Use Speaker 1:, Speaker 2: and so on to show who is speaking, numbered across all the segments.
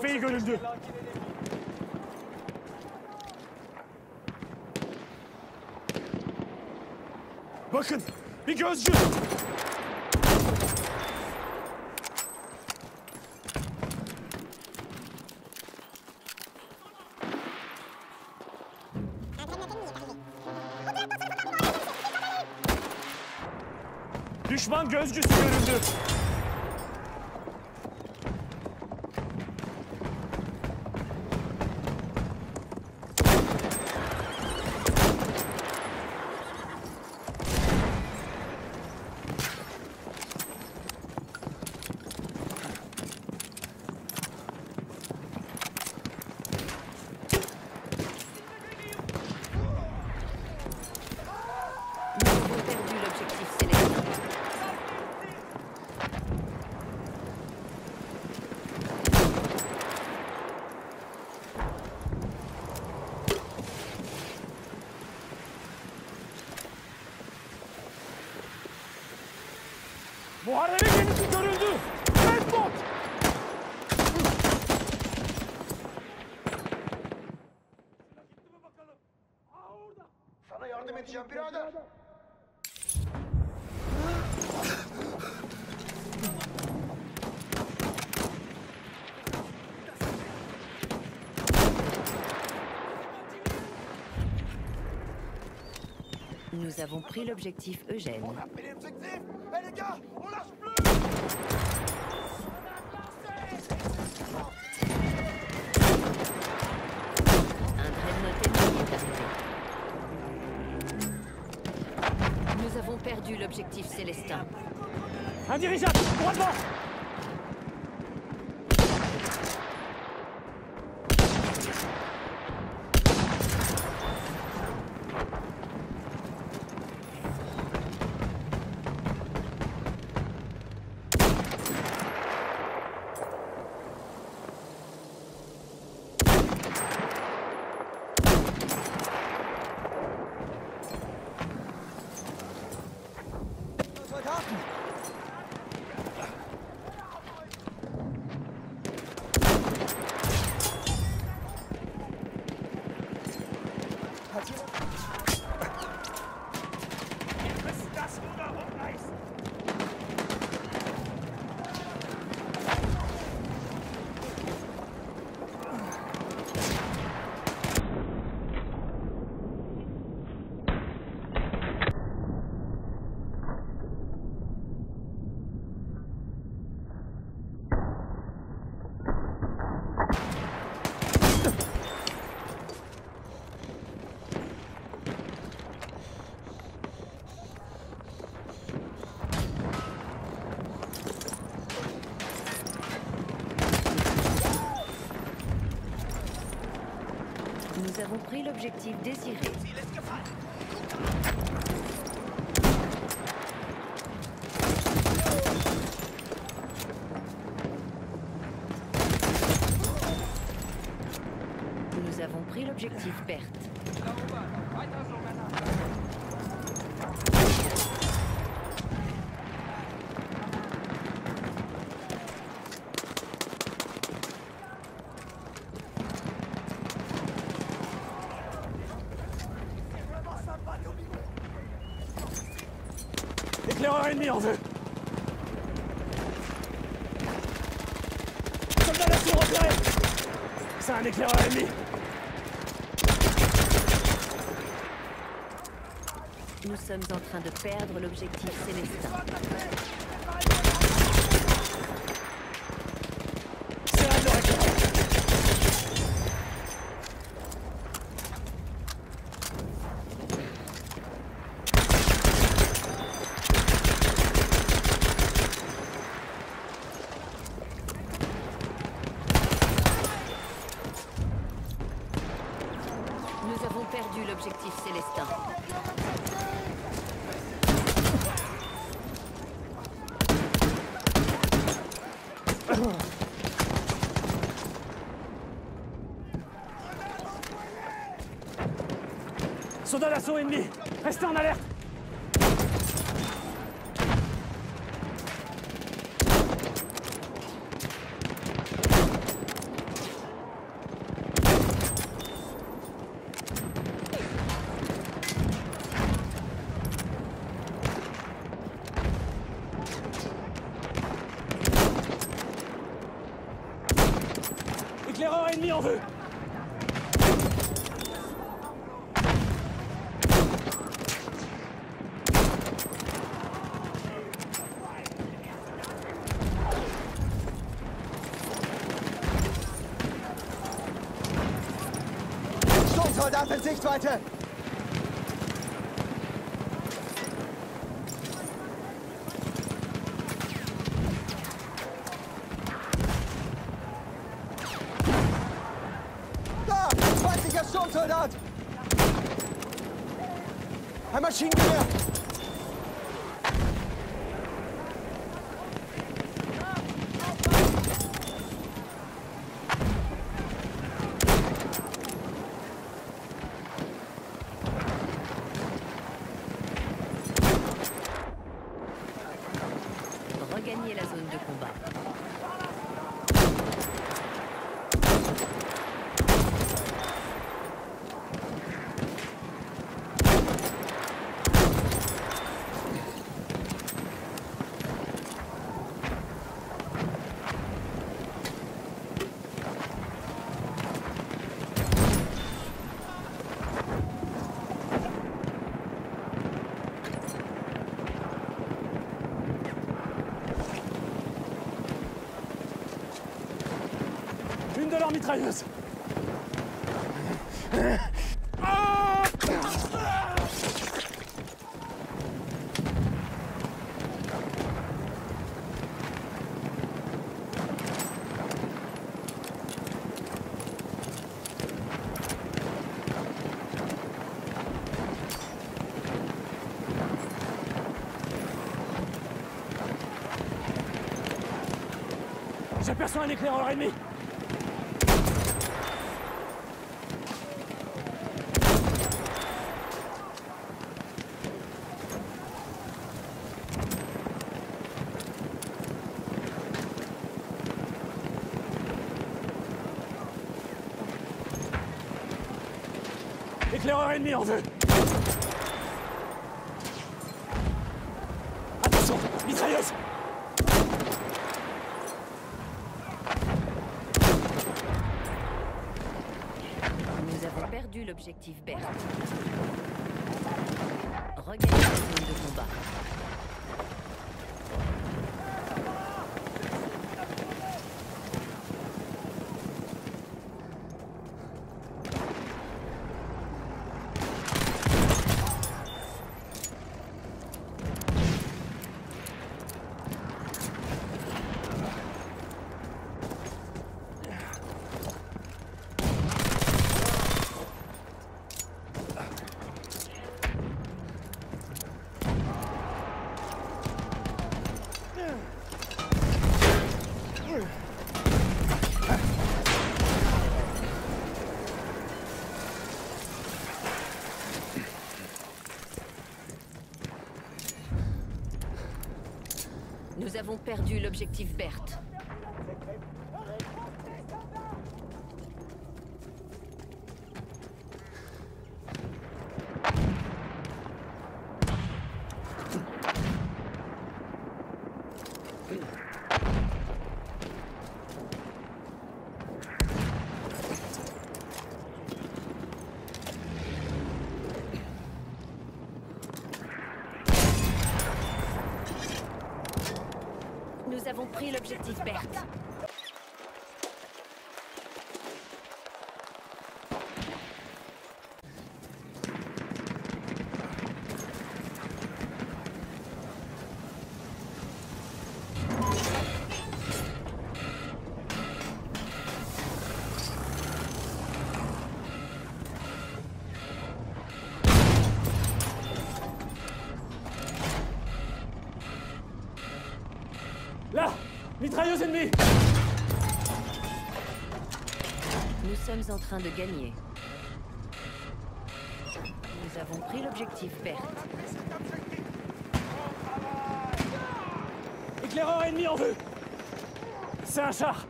Speaker 1: tüfeği görüldü. Bakın bir gözcü. Düşman gözcüsü görüldü.
Speaker 2: Nous avons pris l'objectif Eugène.
Speaker 3: On a pris l'objectif. Eh les gars, on lâche
Speaker 2: perdu l'objectif célestin.
Speaker 1: Un dirigeable, droit devant.
Speaker 2: Désiré. Nous avons pris l'objectif perte.
Speaker 1: Éclaireur ennemi en vue. C'est un éclaireur ennemi.
Speaker 2: Nous sommes en train de perdre l'objectif célestin.
Speaker 1: C'est un de le récupérer.
Speaker 2: Nous avons perdu l'objectif célestin.
Speaker 1: Soldat d'assaut ennemi. Restez en alerte. Ennemi en vue
Speaker 4: Sturmsoldat in Sichtweite! Feindlicher Sturmsoldat! Ein Maschinengewehr!
Speaker 2: Regagnez la zone de combat.
Speaker 1: Leurs mitrailleuses J'aperçois un éclaireur ennemi Attention Mitrailleuse
Speaker 2: Nous avons perdu l'objectif Berthe. Regagnez la zone de combat. Nous avons perdu l'objectif Berthe. Nous avons pris l'objectif Berthe.
Speaker 1: Là
Speaker 2: Nous sommes en train de gagner. Nous avons pris l'objectif Berthe.
Speaker 1: Éclaireur ennemi en vue C'est un char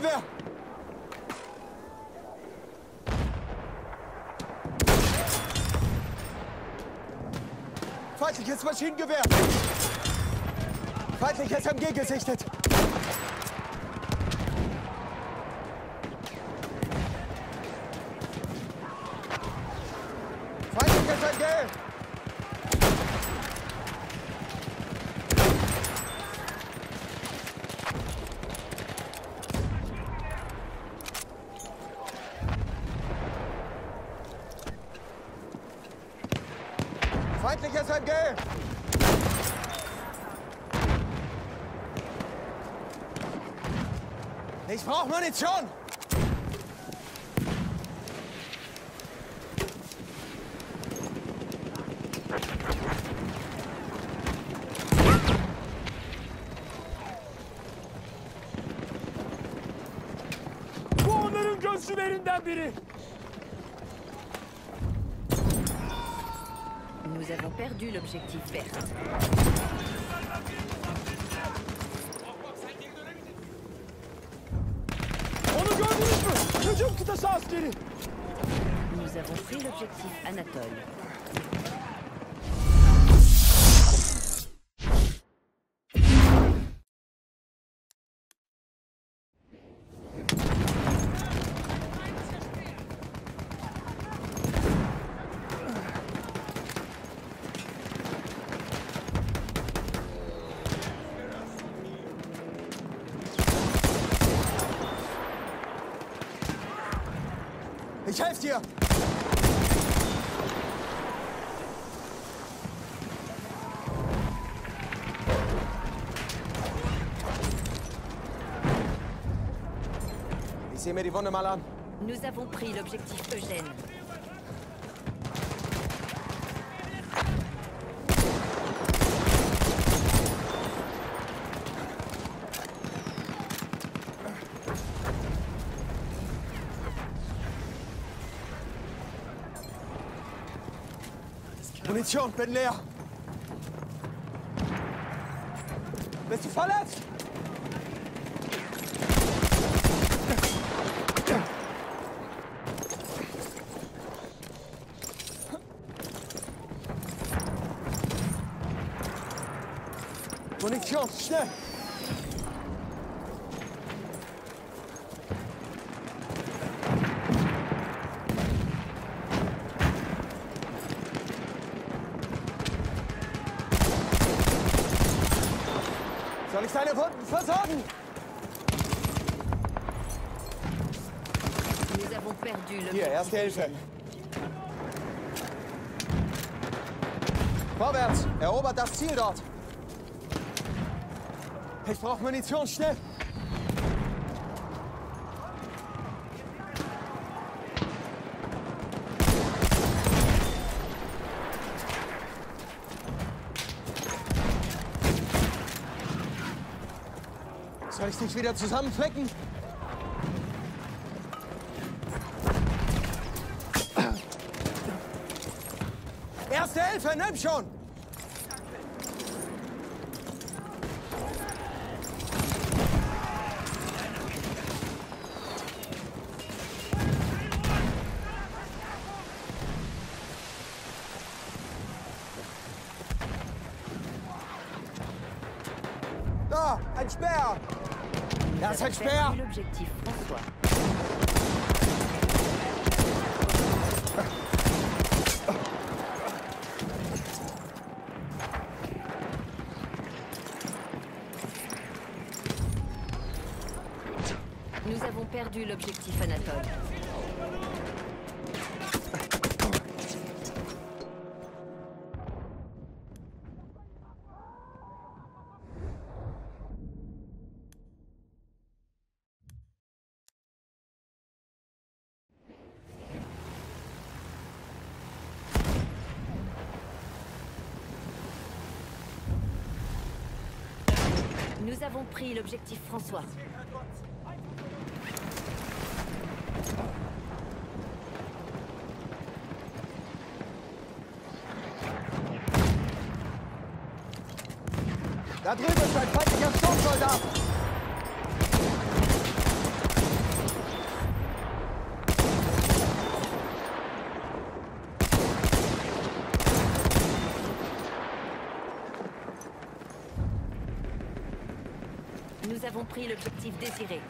Speaker 4: Maschinengewehr! Feindliches Maschinengewehr! Feindliches MG gesichtet! Feindliches MG! Ich brauche Munition!
Speaker 1: Bu onların gözcülerinden biri.
Speaker 2: Perdu l'objectif vert. Nous avons pris l'objectif Anatole.
Speaker 4: Ich helfe dir! Ich sehe mir die Wunde mal an.
Speaker 2: Nous avons pris l'objectif Eugène.
Speaker 4: Munition, bin leer. Bist du verletzt? Munition, schnell! Deine Wunden versorgen? Hier, erste Hilfe. Vorwärts! Erobert das Ziel dort! Ich brauche Munition, schnell! Dich wieder zusammenflecken? Erste Hilfe, nimm schon! Da, ein Speer!
Speaker 2: L'objectif François. Nous avons perdu l'objectif Anatole. Nous avons pris l'objectif François.
Speaker 4: Da drüben ist ein feindlicher Sturmsoldat!
Speaker 2: L'objectif désiré.